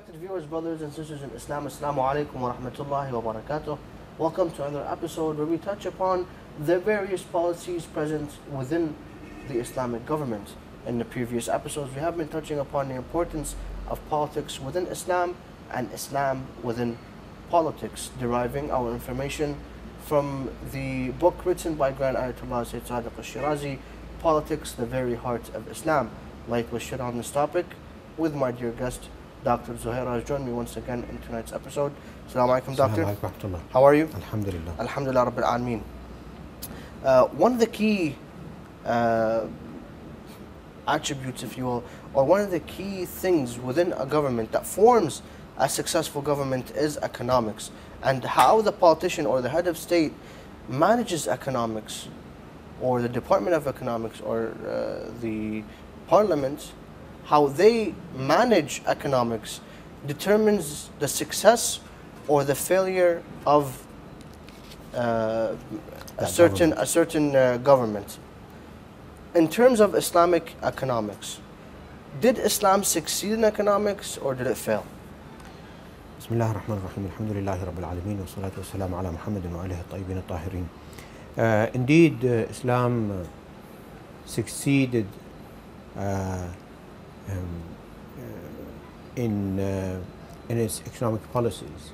Respected viewers, brothers and sisters in Islam, Assalamu alaikum wa rahmatullahi wa barakatuh. Welcome to another episode where we touch upon the various policies present within the Islamic government. In the previous episodes, we have been touching upon the importance of politics within Islam and Islam within politics, deriving our information from the book written by Grand Ayatollah Sayyid Sadiq al-Shirazi, Politics, the Very Heart of Islam. Like was shared on this topic with my dear guest, Dr. Zuhair has joined me once again in tonight's episode. Assalamu alaikum, Doctor. Assalamu. How are you? Alhamdulillah. Alhamdulillah Rabbil Alameen. Uh, one of the key uh, attributes, if you will, or one of the key things within a government that forms a successful government is economics. And how the politician or the head of state manages economics, or the Department of Economics, or uh, the parliament, how they manage economics determines the success or the failure of uh, a That certain government. a certain uh, government. In terms of Islamic economics, did Islam succeed in economics or did it fail? بسم الله الرحمن الرحيم الحمد لله رب العالمين والصلاة والسلام على محمد وآله الطيبين الطاهرين Uh, indeed, uh, Islam uh, succeeded uh, um, uh, in, uh, in its economic policies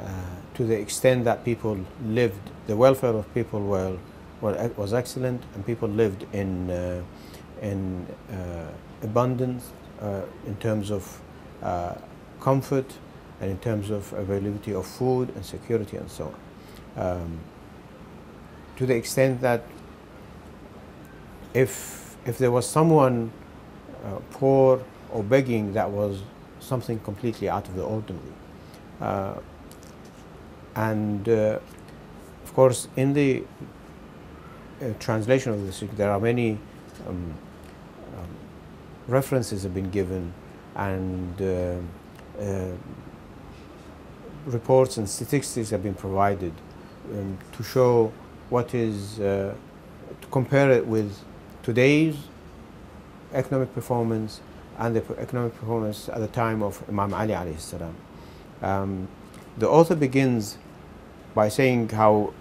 uh, to the extent that people lived, the welfare of people were, were, was excellent and people lived in, in abundance in terms of comfort and in terms of availability of food and security and so on. Um, to the extent that if, if there was someone uh, poor or begging, that was something completely out of the ordinary. Uh, and uh, of course, in the uh, translation of the this, there are many um, um, references have been given and uh, uh, reports and statistics have been provided um, to show what is, to compare it with today's economic performance and the economic performance at the time of Imam Ali alayhi salam. Um, the author begins by saying how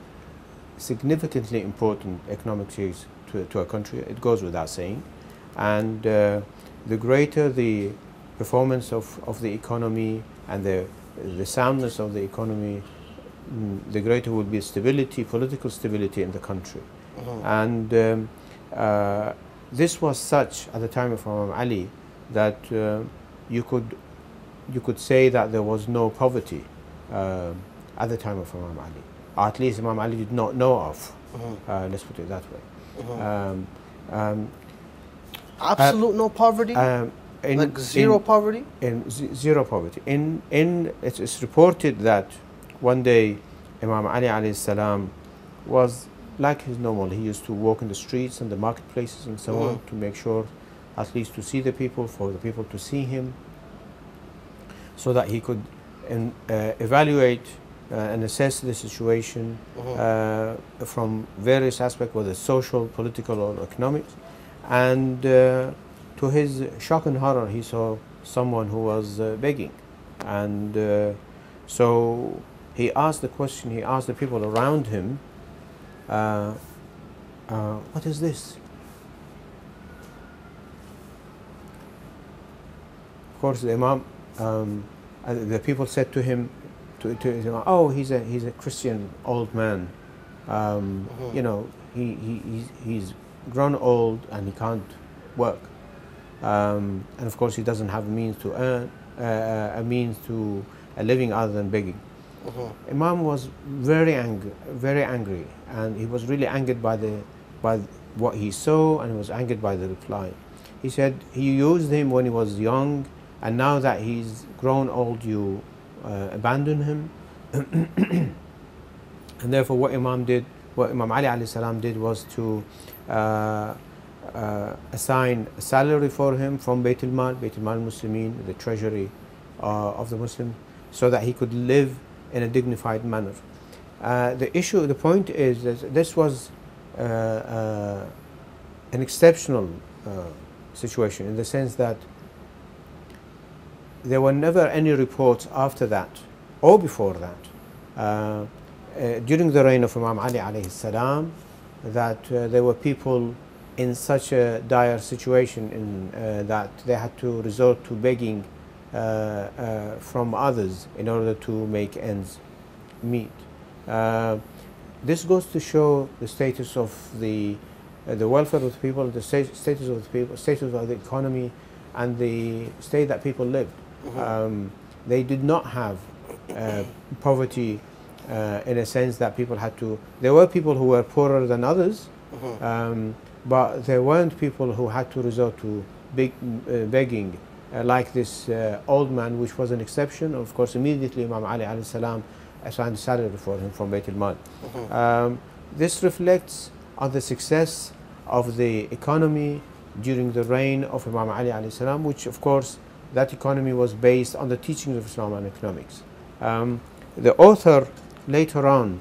significantly important economics is to, to a country. It goes without saying. And uh, the greater the performance of, of the economy and the, the soundness of the economy, mm, the greater will be stability, political stability in the country. And um, uh, this was such at the time of Imam Ali that uh, you could you could say that there was no poverty uh, at the time of Imam Ali. Or at least Imam Ali did not know of. Uh, let's put it that way. Um, um, Absolute no poverty, um, in- like zero in- poverty. in z- zero poverty. In in it's, it's reported that one day Imam Ali alayhi salam was like his normal. He used to walk in the streets and the marketplaces and so on Mhm. to make sure, at least to see the people, for the people to see him, so that he could in, uh, evaluate uh, and assess the situation Mhm. uh, from various aspects, whether social, political, or economic. And uh, to his shock and horror, he saw someone who was uh, begging. And uh, so he asked the question, he asked the people around him, uh, uh, What is this? Of course, the Imam, um, uh, the people said to him, to, to his Imam, Oh, he's a, he's a Christian old man. Um, Mhm. You know, he, he, he's, he's grown old and he can't work. Um, and of course, he doesn't have a means to earn, uh, a means to a living other than begging. Mhm. Imam was very angry, very angry, and he was really angered by the by what he saw, and he was angered by the reply. He said he used him when he was young, and now that he's grown old, you uh, abandon him. and therefore, what Imam did, what Imam Ali alayhi salam did, was to uh, uh, assign a salary for him from Bayt al-Mal, Bayt al-Mal Muslimin, the treasury uh, of the Muslim, so that he could live in a dignified manner. Uh, the issue, the point is that this was uh, uh, an exceptional uh, situation in the sense that there were never any reports after that or before that uh, during the reign of Imam Ali alayhi salam that there were people in such a dire situation in, that they had to resort to begging from others in order to make ends meet. Uh, this goes to show the status of the uh, the welfare of the people, the sta- status of the people, status of the economy, and the state that people lived. Um, they did not have uh, poverty uh, in a sense that people had to. There were people who were poorer than others, um, but there weren't people who had to resort to big, uh, begging uh, like this uh, old man, which was an exception. Of course, immediately Imam Ali alayhi salam assigned salary for him from Bayt al-Mal. Um, this reflects on the success of the economy during the reign of Imam Ali alayhi salam, which of course that economy was based on the teachings of Islam and economics. Um, the author later on,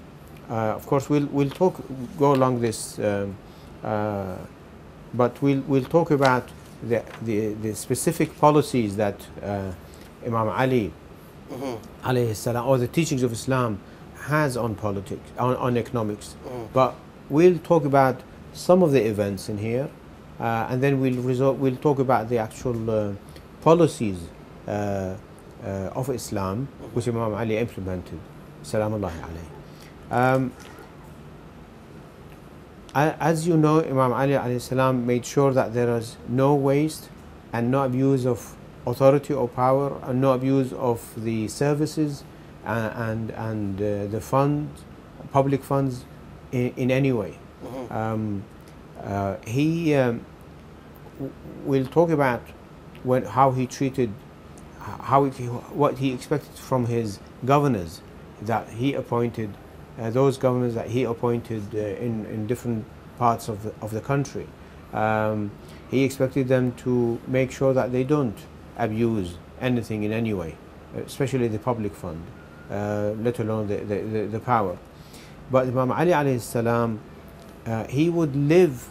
uh, of course, we'll, we'll talk, go along this, um, uh, but we'll, we'll talk about the, the, the specific policies that uh, Imam Ali alayhi salam, or the teachings of Islam has on politics, on, on economics. But we'll talk about some of the events in here, uh, and then we'll resort, we'll talk about the actual uh, policies uh, uh, of Islam, which Imam Ali implemented. Salamullahi alayhi. Um, as you know, Imam Ali alayhi salam made sure that there is no waste and no abuse of authority or power and no abuse of the services uh, and and uh, the funds, public funds, in, in any way. Um, uh, he um, w- will talk about when, how he treated, how he, what he expected from his governors that he appointed, those governors that he appointed uh, in, in different parts of the, of the country. Um, he expected them to make sure that they don't abuse anything in any way, especially the public fund, uh, let alone the, the, the, the power. But Imam Ali alayhi salam, uh, he would live,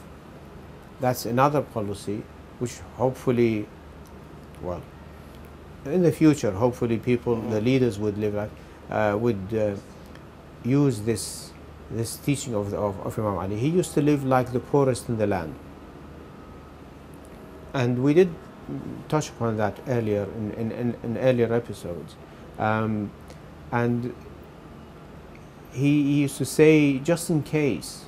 that's another policy, which hopefully, well, in the future, hopefully people, the leaders would live like, uh, would uh, use this, this teaching of, the, of, of Imam Ali. He used to live like the poorest in the land. And we did touch upon that earlier in, in, in, in earlier episodes. Um, and he, he used to say, just in case,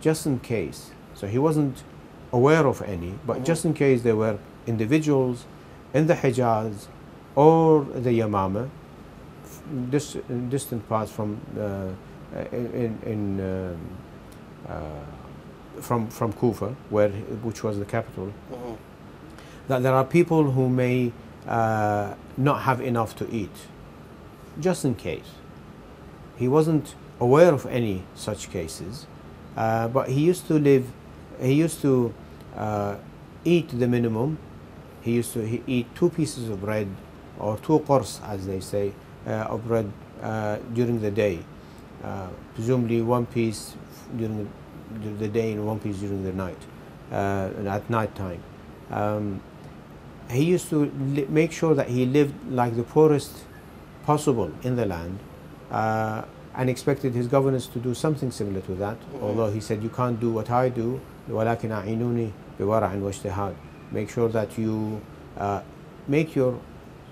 just in case. So he wasn't aware of any, but Mhm. just in case there were individuals in the Hijaz or the Yamama, dis- distant parts from uh, uh, in, in um, uh, from from Kufa, where which was the capital, that there are people who may uh, not have enough to eat, just in case. He wasn't aware of any such cases, uh, but he used to live, he used to uh, eat the minimum. He used to he eat two pieces of bread or two qurs, as they say, uh, of bread uh, during the day. Uh, presumably one piece during the, the day and one piece during the night, uh, and at night time. Um, he used to li- make sure that he lived like the poorest possible in the land uh, and expected his governors to do something similar to that. Mhm. Although he said, You can't do what I do, ولكن أعينوني بورع واجتهاد. Make sure that you uh, make your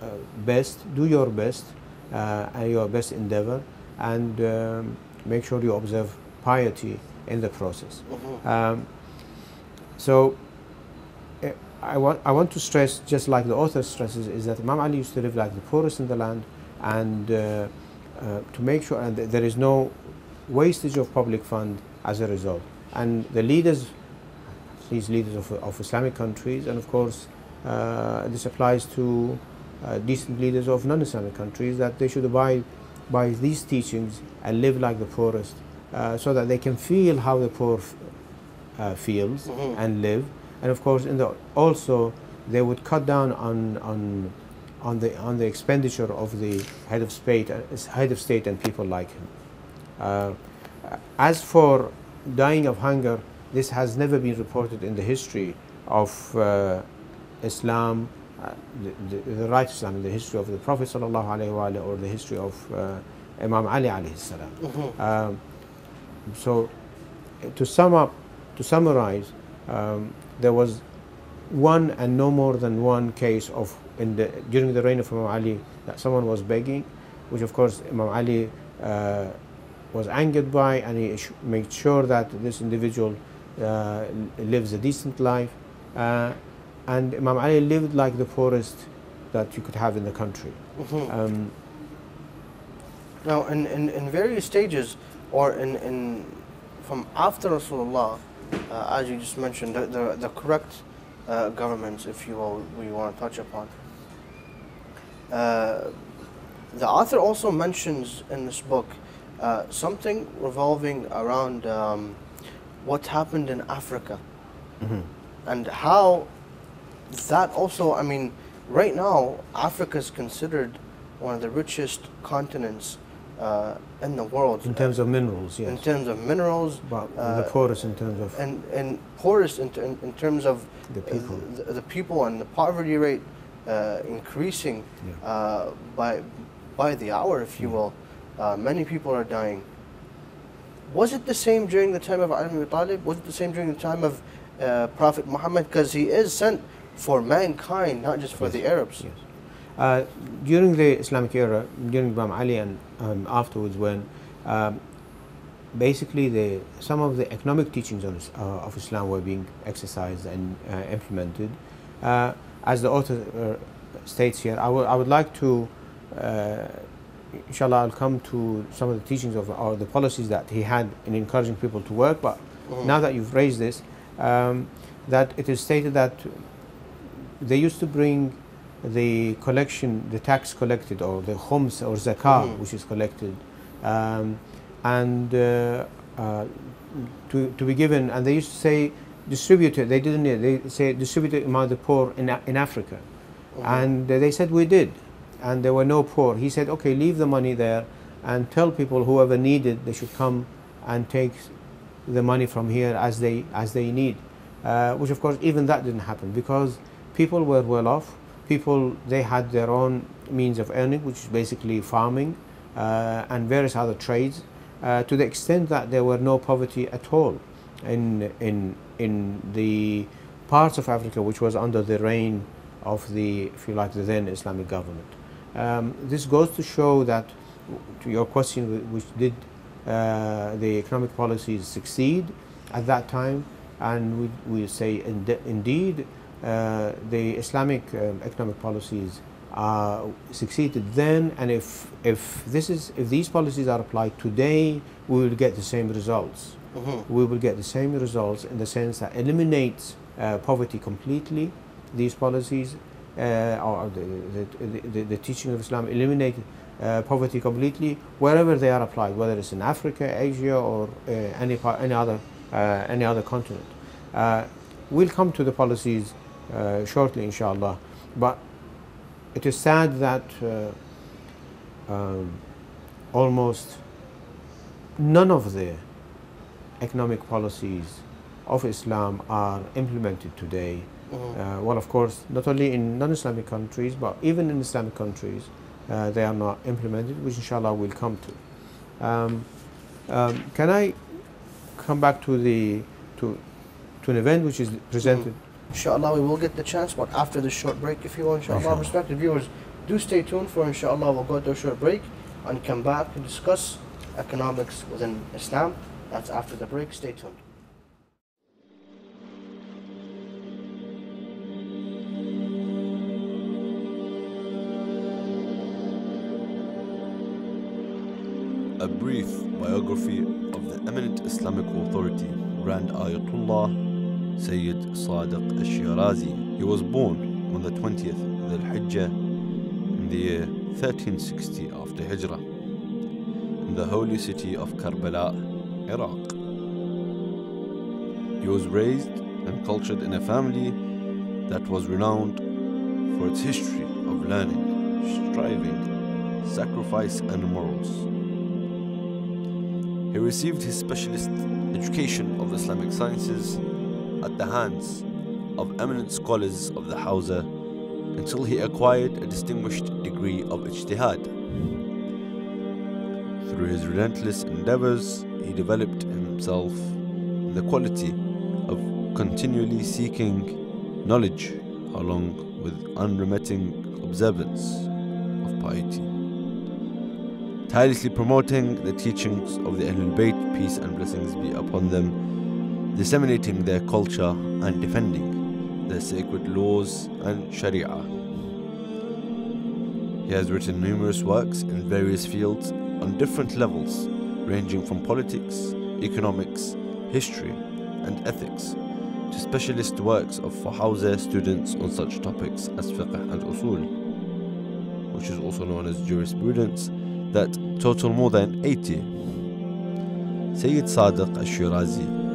uh, best, do your best, uh, and your best endeavor, and um, make sure you observe piety in the process. Um, so eh, I want, I want to stress, just like the author stresses, is that Imam Ali used to live like the poorest in the land and uh, uh, to make sure and th- there is no wastage of public fund as a result. And the leaders, these leaders of, of Islamic countries, and of course uh, this applies to uh, decent leaders of non-Islamic countries, that they should abide by these teachings and live like the poorest uh, so that they can feel how the poor f- uh, feels Mhm. and live. And of course, in the, also they would cut down on, on, on, the, on the expenditure of the head of state, uh, head of state and people like him. Uh, as for dying of hunger, this has never been reported in the history of uh, Islam uh, the, the, the right Islam, the history of the Prophet sallallahu alaihi wasallam, or the history of uh, Imam Ali alayhi salam. Mhm. Um, so, uh, to sum up, to summarize, um, there was one and no more than one case of in the during the reign of Imam Ali that someone was begging, which of course Imam Ali uh, was angered by, and he sh- made sure that this individual uh, lives a decent life. And Imam Ali lived like the poorest that you could have in the country. Mhm. Um, Now, in, in, in various stages, or in, in from after Rasulullah, uh, as you just mentioned, the, the, the correct uh, governments, if you will, we want to touch upon. Uh, the author also mentions in this book uh, something revolving around um, what happened in Africa mhm. and how that also, I mean, right now, Africa is considered one of the richest continents uh, in the world. in terms of minerals, yes. in terms of minerals, but uh, the poorest in terms of and, and poorest in, in, in terms of the people. the, the people and the poverty rate uh, increasing Yeah. uh, by, by the hour, if you Mm. will. Uh, many people are dying. Was it the same during the time of Ali ibn Talib? Was it the same during the time of uh, Prophet Muhammad? Because he is sent for mankind, not just for Yes. the Arabs. Yes. Uh, during the Islamic era, during Imam Ali and um, afterwards, when um, basically the some of the economic teachings of, uh, of Islam were being exercised and uh, implemented, uh, as the author uh, states here, I would I would like to. Uh, Inshallah, I'll come to some of the teachings of or the policies that he had in encouraging people to work. But Mhm. now that you've raised this, um, that it is stated that they used to bring the collection, the tax collected, or the khums or zakah, Mhm. which is collected, um, and uh, uh, to, to be given, and they used to say distribute it. They didn't. They say distribute it among the poor in, in Africa, Mhm. and uh, they said we did, and there were no poor. He said, okay, leave the money there, and tell people whoever needed they should come and take the money from here as they as they need. Uh, which of course even that didn't happen because people were well off. People they had their own means of earning, which is basically farming uh, and various other trades. Uh, to the extent that there were no poverty at all in in in the parts of Africa which was under the reign of the, if you like, the then Islamic government. Um, this goes to show that, to your question, which did uh, the economic policies succeed at that time? And we, we say inde- indeed the Islamic um, economic policies uh, succeeded then, and if if this is if these policies are applied today, we will get the same results Mhm. we will get the same results in the sense that eliminates uh, poverty completely. These policies, uh, or the, the, the, the teaching of Islam, eliminate uh, poverty completely wherever they are applied, whether it's in Africa, Asia, or uh, any part, any other uh, any other continent. Uh, we'll come to the policies uh, shortly, inshallah. But it is sad that uh, um, almost none of the economic policies of Islam are implemented today. Mhm. Uh, well, of course, not only in non-Islamic countries, but even in Islamic countries, uh, they are not implemented, which inshallah we'll come to. Um, um, can I come back to the to to an event which is presented? Inshallah, we will get the chance, but after this short break, if you will, inshallah. Inshallah. Respected viewers, do stay tuned for inshallah. We'll go to a short break and come back to discuss economics within Islam. That's after the break. Stay tuned. A brief biography of the eminent Islamic authority, Grand Ayatollah Sayyid Sadiq al-Shirazi. He was born on the 20th Dhul Hijjah in the year 1360 after Hijrah in the holy city of Karbala, Iraq. He was raised and cultured in a family that was renowned for its history of learning, striving, sacrifice, and morals. He received his specialist education of Islamic sciences at the hands of eminent scholars of the Hawza until he acquired a distinguished degree of ijtihad. Through his relentless endeavors, he developed himself in the quality of continually seeking knowledge along with unremitting observance of piety. Tirelessly promoting the teachings of the Ahlul Bayt, peace and blessings be upon them, disseminating their culture and defending their sacred laws and sharia. He has written numerous works in various fields on different levels, ranging from politics, economics, history, and ethics, to specialist works of Hawza students on such topics as fiqh and usul, which is also known as jurisprudence, that total more than 80. Sayyid Sadiq al-Shirazi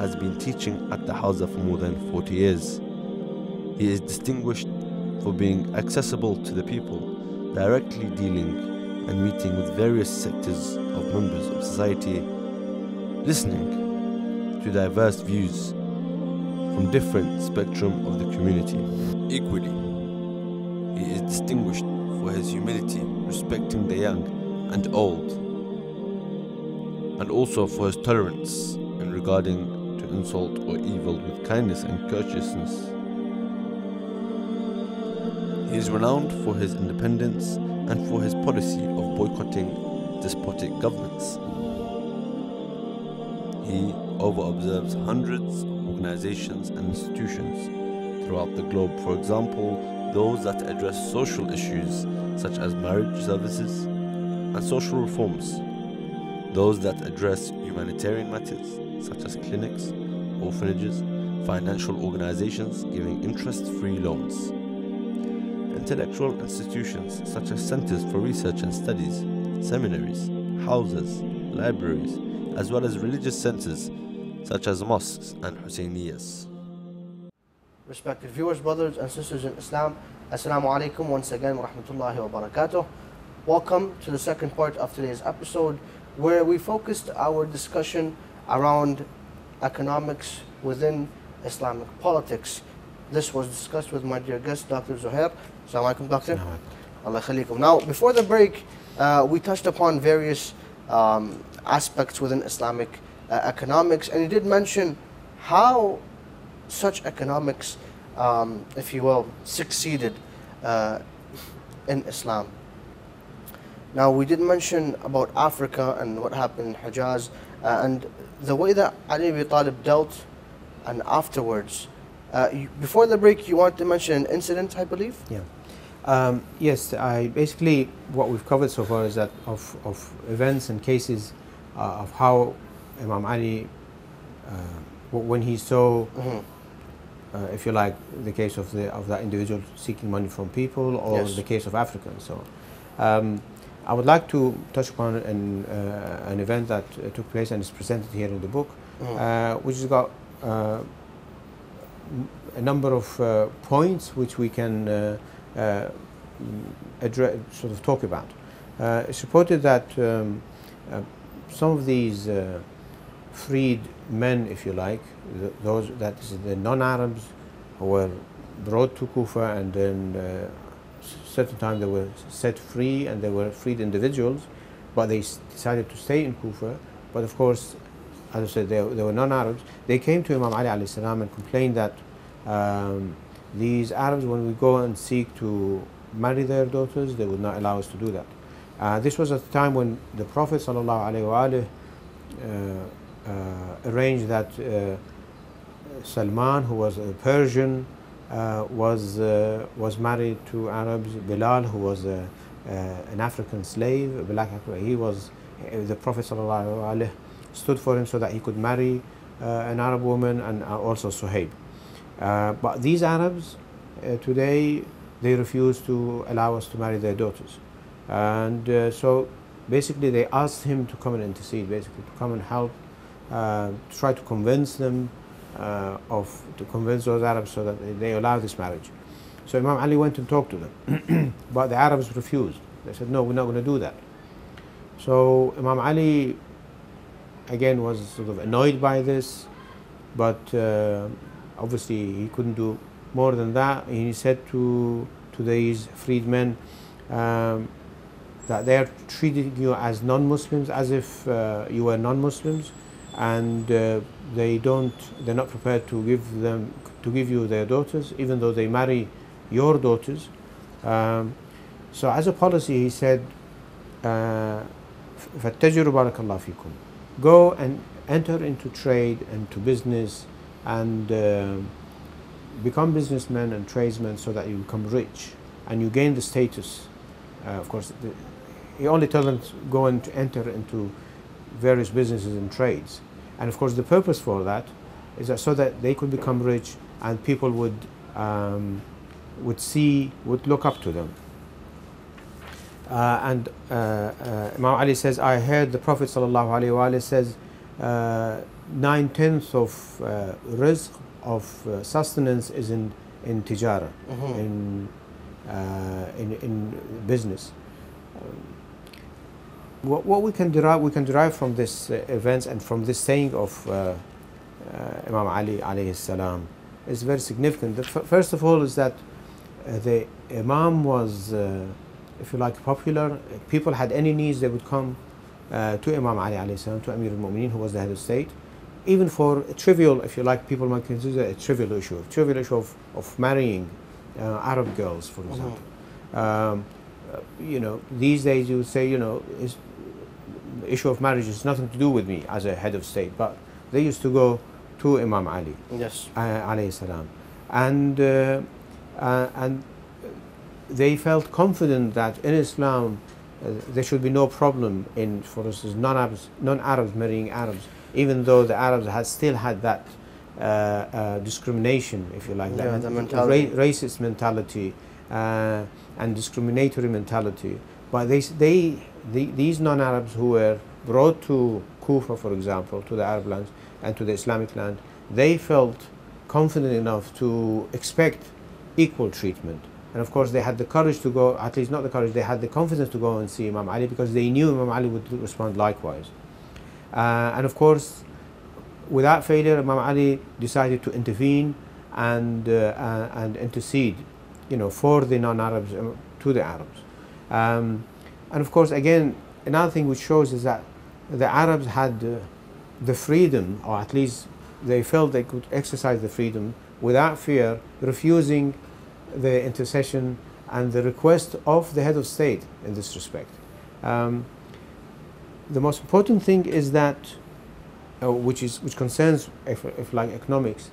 has been teaching at the Hawza for more than 40 years. He is distinguished for being accessible to the people, directly dealing and meeting with various sectors of members of society, listening to diverse views from different spectrum of the community. Equally, he is distinguished for his humility, respecting the young and old, and also for his tolerance in regarding insult or evil with kindness and courteousness. He is renowned for his independence and for his policy of boycotting despotic governments. He over-observes hundreds of organizations and institutions throughout the globe, for example, those that address social issues such as marriage services and social reforms, those that address humanitarian matters such as clinics, orphanages, financial organizations giving interest-free loans, intellectual institutions such as centers for research and studies, seminaries, Hawzas, libraries, as well as religious centers such as mosques and Husayniyas. Respected viewers, brothers and sisters in Islam, Assalamu alaikum once again wa rahmatullahi wa barakatuh. Welcome to the second part of today's episode where we focused our discussion around economics within Islamic politics. This was discussed with my dear guest, Dr. Zuhair. Assalamu alaikum, Doctor. Allah khalikum. Now, before the break, uh, we touched upon various um, aspects within Islamic uh, economics, and you did mention how such economics, um, if you will, succeeded uh, in Islam. Now, we did mention about Africa and what happened in Hijaz, uh, and the way that Ali ibn Talib dealt, and afterwards. Uh, you, before the break, you wanted to mention an incident, I believe? Yeah. Um, yes, I basically what we've covered so far is that of, of events and cases uh, of how Imam Ali, uh, when he saw, Mhm. uh, if you like, the case of the of that individual seeking money from people, or Yes. the case of Africa and so on. Um, I would like to touch upon an, uh, an event that uh, took place and is presented here in the book, Mhm. uh, which has got uh, a number of uh, points which we can uh, uh, address, sort of talk about. Uh, it's reported that um, uh, some of these uh, freed men, if you like, th- those that is the non-Arabs who were brought to Kufa and then uh, certain time they were set free and they were freed individuals, but they decided to stay in Kufa. But of course, as I said, they, they were non-Arabs. They came to Imam Ali alayhi and complained that um, these Arabs, when we go and seek to marry their daughters, they would not allow us to do that. Uh, this was at the time when the Prophet sallallahu uh, uh, arranged that uh, Salman, who was a Persian, was uh, was married to Arabs. Bilal, who was a, uh, an African slave, a black African, he was uh, the Prophet stood for him so that he could marry uh, an Arab woman and uh, also Suhaib. Uh, but these Arabs uh, today they refuse to allow us to marry their daughters, and uh, so basically they asked him to come and intercede, basically to come and help, uh, try to convince them uh, of to convince those Arabs so that they, allow this marriage. So Imam Ali went and talked to them, but the Arabs refused. They said, "No, we're not going to do that." So Imam Ali again was sort of annoyed by this, but uh, obviously he couldn't do more than that. He said to, to these freedmen um, that they are treating you as non Muslims, as if uh, you were non Muslims, and uh, they don't, they're not prepared to give them, to give you their daughters, even though they marry your daughters. Um, so, as a policy, he said, uh, فَاتَّجِرُوا بَارَكَ اللَّهُ فِيكُم Go and enter into trade and to business and uh, become businessmen and tradesmen so that you become rich and you gain the status. Uh, of course, the, he only tells them to go and to enter into various businesses and trades. And of course, the purpose for that is that so that they could become rich and people would um, would see, would look up to them. Uh, and uh, uh, Imam Ali says, I heard the Prophet sallallahu says, uh, nine tenths of uh, rizq of uh, sustenance is in in tijara, Mhm. in, in in business. Um, what, what we can derive we can derive from this events and from this saying of Imam Ali alayhi salam is very significant. The f- first of all is that the Imam was if you like, popular. If people had any needs, they would come uh, to Imam Ali alayhi salam, to Amir al-Mu'mineen, who was the head of state, even for a trivial, if you like, people might consider a trivial issue, a trivial issue of, of marrying uh, Arab girls, for example. Um, uh, you know, these days you would say, you know, issue of marriage has nothing to do with me as a head of state, but they used to go to Imam Ali Yes. uh, alayhi salam. And, uh, uh, and they felt confident that in Islam uh, there should be no problem in, for instance, non-Arabs, non-Arabs marrying Arabs, even though the Arabs had still had that uh, uh, discrimination, if you like, Yeah, that mentality. ra- racist mentality uh, and discriminatory mentality. But they, they, the, these non-Arabs who were brought to Kufa, for example, to the Arab lands and to the Islamic land, they felt confident enough to expect equal treatment. And of course, they had the courage to go, at least not the courage, they had the confidence to go and see Imam Ali because they knew Imam Ali would respond likewise. Uh, and of course, without failure, Imam Ali decided to intervene and, uh, uh, and intercede, you know, for the non-Arabs, um, to the Arabs. Um, and of course, again, another thing which shows is that the Arabs had uh, the freedom, or at least they felt they could exercise the freedom without fear, refusing the intercession and the request of the head of state in this respect. Um, the most important thing is that, uh, which is which concerns, if, if like economics,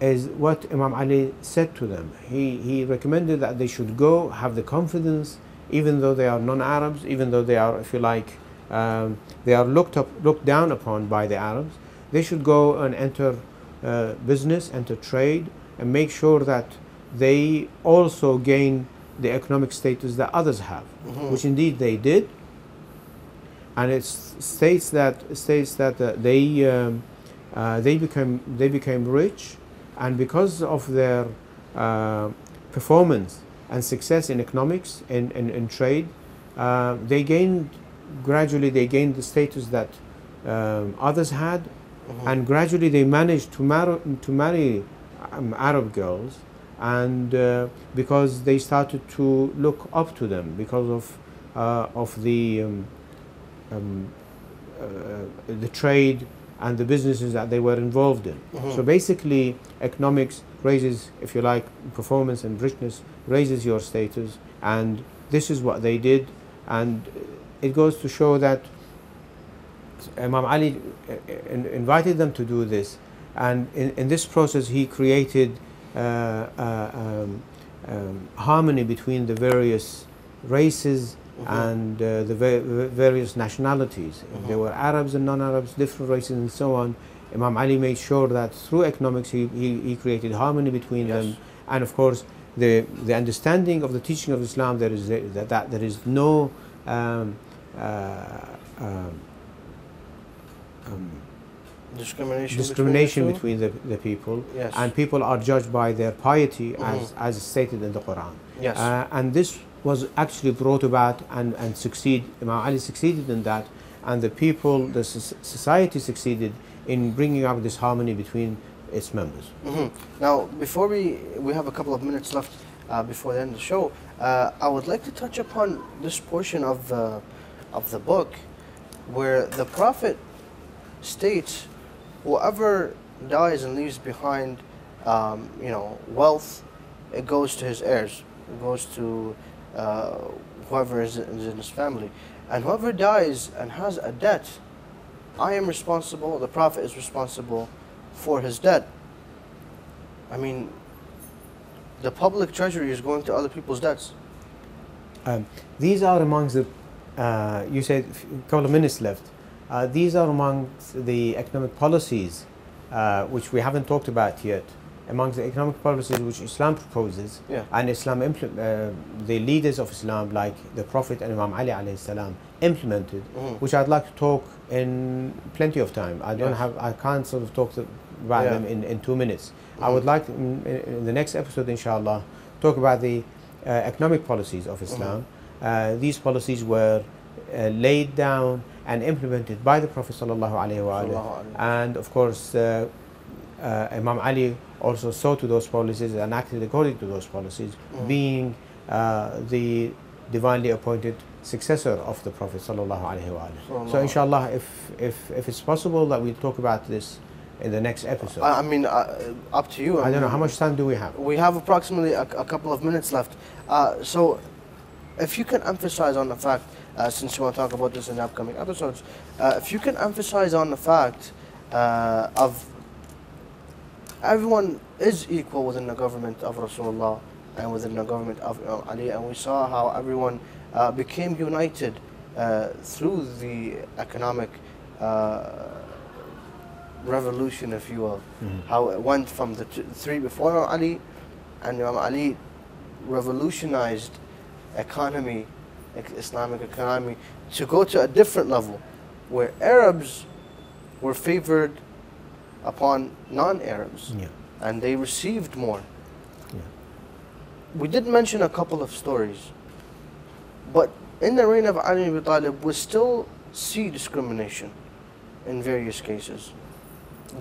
is what Imam Ali said to them. He he recommended that they should go, have the confidence, even though they are non-Arabs, even though they are, if you like, um, they are looked up, looked down upon by the Arabs. They should go and enter uh, business, enter trade, and make sure that they also gain the economic status that others have, Mhm. which indeed they did. And it states that states that uh, they um, uh, they became they became rich, and because of their uh, performance and success in economics and in, in, trade, uh, they gained gradually they gained the status that um, others had, Mhm. and gradually they managed to marry to marry um, Arab girls, and uh, because they started to look up to them because of uh, of the um, um, uh, the trade and the businesses that they were involved in. Mhm. So basically, economics raises, if you like, performance and richness raises your status, and this is what they did, and it goes to show that Imam Ali uh, invited them to do this, and in, in this process he created uh, uh, um, um, harmony between the various races Mhm. and uh, the va- various nationalities. Mhm. There were Arabs and non-Arabs, different races, and so on. Imam Ali made sure that through economics he, he, he created harmony between Yes. them, and of course the the understanding of the teaching of Islam. There is that, that there is no um, uh, um, um, discrimination. discrimination between between the, the people. Yes. and people are judged by their piety Mhm. as, as stated in the Quran. yes. Uh, and this was actually brought about and, and succeed. Imam Ali succeeded in that, and the people, the society succeeded in bringing up this harmony between its members. Mhm. Now, before we we have a couple of minutes left uh, before the end of the show, uh, I would like to touch upon this portion of the of the book where the Prophet states, whoever dies and leaves behind, um, you know, wealth, it goes to his heirs. It goes to uh, whoever is in his family, and whoever dies and has a debt, I am responsible. The Prophet is responsible for his debt. I mean, the public treasury is going to other people's debts. Um, these are amongst the, uh, you said a couple of minutes left. Uh, these are amongst the economic policies uh, which we haven't talked about yet. Amongst the economic policies which Islam proposes Yeah. and Islam uh, the leaders of Islam like the Prophet and Imam Ali alayhi salam implemented, Mhm. which I'd like to talk in plenty of time. I don't Yes. have, I can't sort of talk to, about Yeah. them in, in two minutes. I Mhm. would like in, in the next episode, inshallah, talk about the uh, economic policies of Islam. Uh, these policies were uh, laid down and implemented by the Prophet sallallahu alaihi wasallam, and of course uh, uh, Imam Ali also saw to those policies and acted according to those policies, being uh, the divinely appointed successor of the Prophet sallallahu. So inshallah, if if if it's possible that we talk about this in the next episode. I, I mean, uh, up to you. I don't know how much time do we have. We have approximately a, a couple of minutes left. Uh, so, if you can emphasize on the fact, uh, since you want to talk about this in the upcoming episodes, uh, if you can emphasize on the fact uh, of everyone is equal within the government of Rasulullah and within the government of Ali, and we saw how everyone uh, became united uh, through the economic uh, revolution, if you will Mhm. how it went from the t- three before Imam Ali, and Imam Ali revolutionized economy, Islamic economy, to go to a different level, where Arabs were favored upon non-Arabs, Yeah. and they received more. Yeah. We did mention a couple of stories, but in the reign of Ali ibn Talib, we still see discrimination in various cases.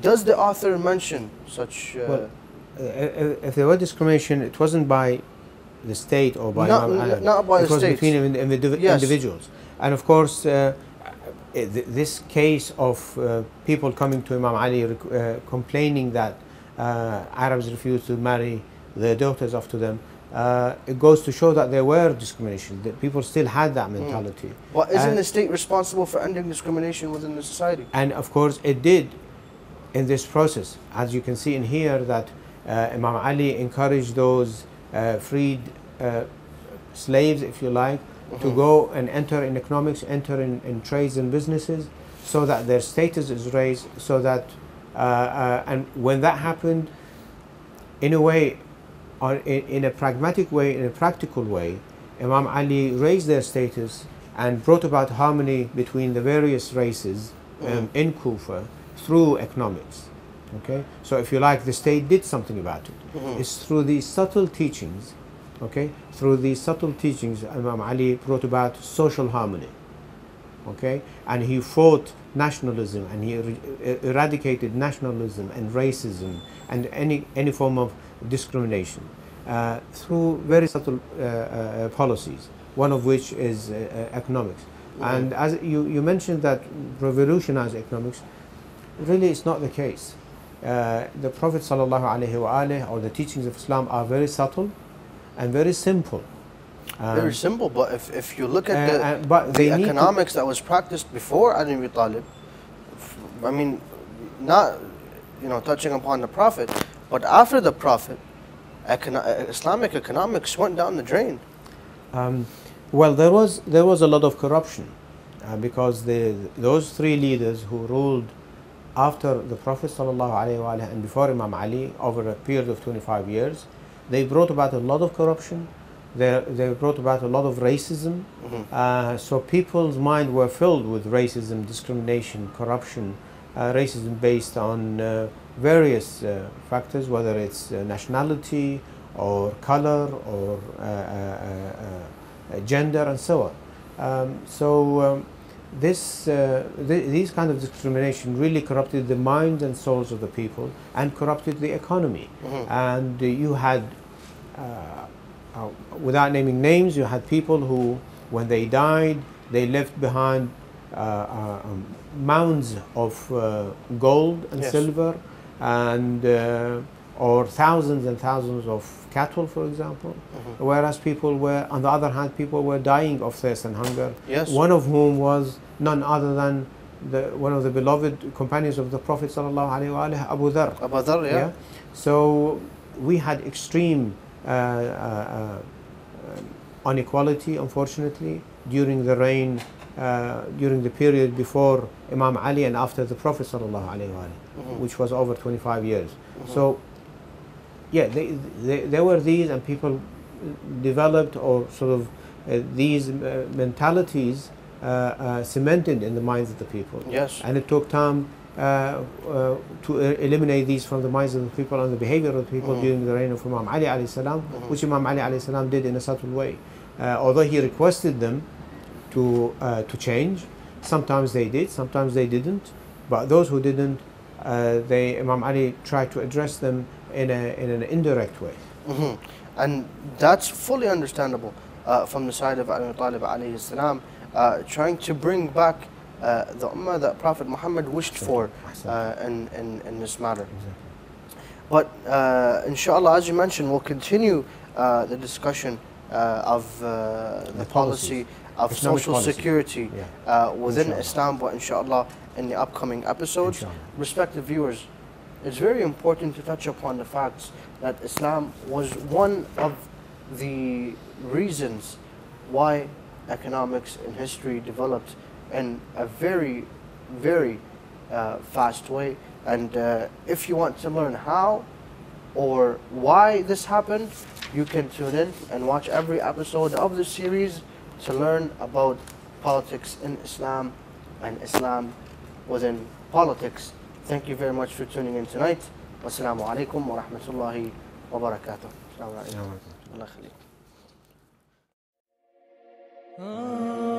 Does the author mention such? Uh, Well, Uh, if there were discrimination, it wasn't by the state or by Not- Imam Ali. not by it the was states. between indiv- indiv- Yes. individuals. And of course, uh, this case of uh, people coming to Imam Ali uh, complaining that uh, Arabs refused to marry their daughters after them, uh, it goes to show that there were discrimination. That people still had that mentality. Well, isn't And- the state responsible for ending discrimination within the society? And of course, it did in this process. As you can see in here, that uh, Imam Ali encouraged those uh, freed uh, slaves, if you like, to Mhm. go and enter in economics, enter in, in trades and businesses, so that their status is raised, so that, uh, uh, and when that happened, in a way, or in, in a pragmatic way, in a practical way, Imam Ali raised their status and brought about harmony between the various races um, Mhm. in Kufa through economics. Okay, so if you like, the state did something about it. Mhm. It's through these subtle teachings, okay, through these subtle teachings, Imam Ali brought about social harmony. Okay, and he fought nationalism and he er- er- eradicated nationalism and racism and any any form of discrimination uh, through very subtle uh, uh, policies. One of which is uh, uh, economics. Mhm. And as you, you mentioned that revolutionize economics, really it's not the case. Uh, the Prophet sallallahu alaihi wasallam or the teachings of Islam are very subtle and very simple. Um, Very simple, but if, if you look at uh, the, uh, but the economics that was practiced before Ali ibn Abi Talib, I mean, not you know touching upon the Prophet, but after the Prophet, econo- uh, Islamic economics went down the drain. Um, well, there was there was a lot of corruption uh, because the those three leaders who ruled after the Prophet sallallahu alaihi wasallam and before Imam Ali over a period of 25 years, they brought about a lot of corruption. They, they brought about a lot of racism. Mhm. Uh, so people's mind were filled with racism, discrimination, corruption, uh, racism based on uh, various uh, factors, whether it's uh, nationality or color or uh, uh, uh, uh, gender and so on. Um, so um, this, uh, th- these kind of discrimination really corrupted the minds and souls of the people and corrupted the economy. Mhm. And uh, you had, uh, uh, without naming names, you had people who, when they died, they left behind uh, uh, um, mounds of uh, gold and Yes. silver, and uh, or thousands and thousands of cattle, for example. Mhm. Whereas people were, on the other hand, people were dying of thirst and hunger. Yes. One of whom was none other than the, one of the beloved companions of the Prophet sallallahu alaihi wasallam, Abu Dharr. Abu Dharr, yeah. So we had extreme inequality, unfortunately, during the reign, uh, during the period before Imam Ali and after the Prophet sallallahu alaihi wasallam, Mhm. which was over 25 years. Mhm. So, yeah, they, they, there were these, and people developed or sort of uh, these uh, mentalities uh, uh, cemented in the minds of the people. Yes. And it took time uh, uh, to e- eliminate these from the minds of the people and the behavior of the people Mhm. during the reign of Imam Ali alayhi salam, Mhm. which Imam Ali alayhi salam did in a subtle way. Uh, although he requested them to uh, to change, sometimes they did, sometimes they didn't. But those who didn't, uh, they Imam Ali tried to address them in a in an indirect way. hmm And that's fully understandable uh, from the side of Ali Talib alayhi salam, uh, trying to bring back uh, the ummah that Prophet Muhammad wished for uh, in, in, in this matter. But uh, inshallah, as you mentioned, we'll continue uh, the discussion uh, of uh, the, The policy of Islamic social policy. security Yeah. uh, within Inshallah. Islam, but inshallah in the upcoming episodes. Inshallah. Respected viewers, it's very important to touch upon the facts that Islam was one of the reasons why economics and history developed in a very, very uh, fast way. And uh, if you want to learn how or why this happened, you can tune in and watch every episode of the series to learn about politics in Islam and Islam within politics. Thank you very much for tuning in tonight. Wassalamu alaikum wa rahmatullahi wa barakatuh. Assalamu alaikum. Allah yakhlik. Ah